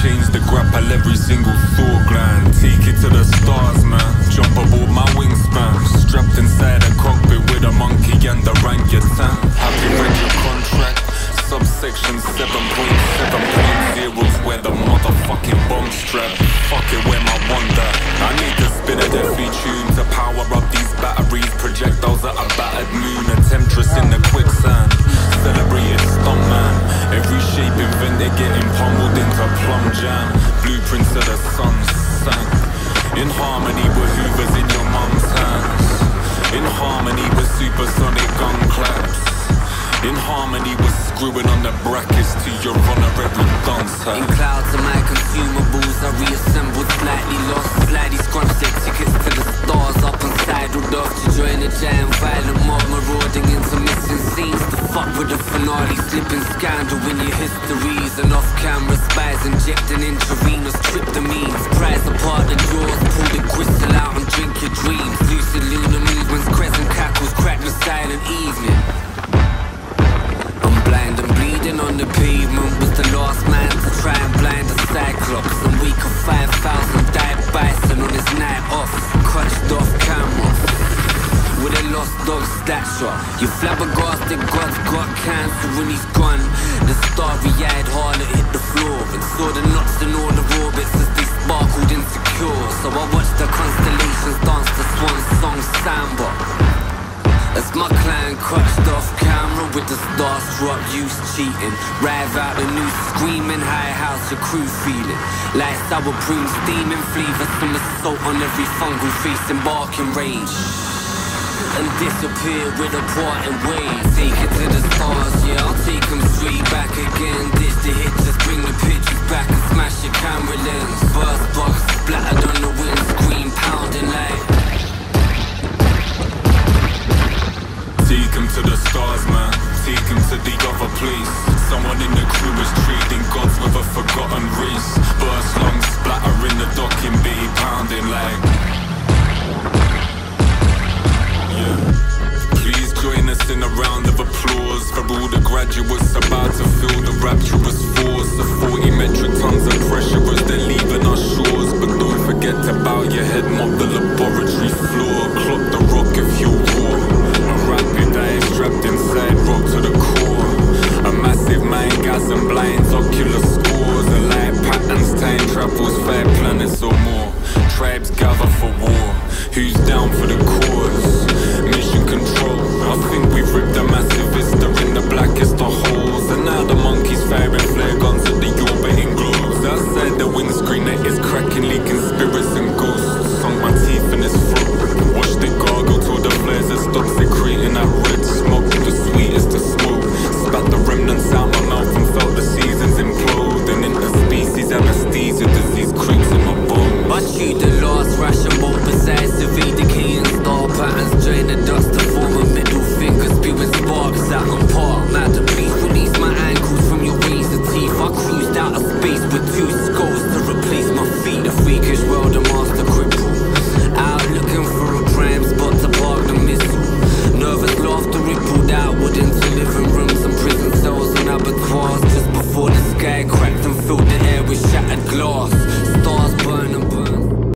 Chains that grapple every single thought gland. Take it to the stars, man. Jump aboard my wingspan. Strapped inside a cockpit with a monkey and a orangutan. Have you read your contract? Subsection 7.7.0 where the motherfucking bomb strap. Fuck it, where my wonder. I need to spin a deafy tune pummeled into plum jam. Blueprints of the sun sank. In harmony with hoovers in your mum's hands. In harmony with supersonic gun claps. In harmony with screwing on the brackets to your honorary dancer. In clouds of to join a giant violent mob marauding into missing scenes. To fuck with the finale, slipping scandal in your histories and off-camera spies injecting intravenous tryptamines. Prize apart the jaws, pull the crystal out and drink your dreams. Lucid lunar dog stature You flabbergasted God's got cancer when he's gone The starry-eyed harlot hit the floor And saw the knots in all the orbits as they sparkled insecure So I watched the constellations dance the swan song samba as my clan crushed off camera with the starstruck youth cheating. Rive out the news screaming, high house, your crew feeling. Like sour prunes steaming, flavors from the salt on every fungal face, embarking rage. And disappear with a parting wave. Take it to the stars, yeah, I'll take them straight back again. Ditch the hit, just bring the pictures back and smash your camera lens. Burst box splattered on the windscreen, pounding like. Take him to the stars, man. Take him to the other place. Someone in the crew is trading gods with a forgotten race. Burst lungs gasm blinds, ocular scores. A light patterns, time travels, five planets or more. Tribes gather for war. Who's down for the cause? Mission control. I think we've ripped a massive vista in the blackest of holes. And now the monkeys firing flare guns at the orbiting globes. Outside the windscreen, it is cracking, leaking spirits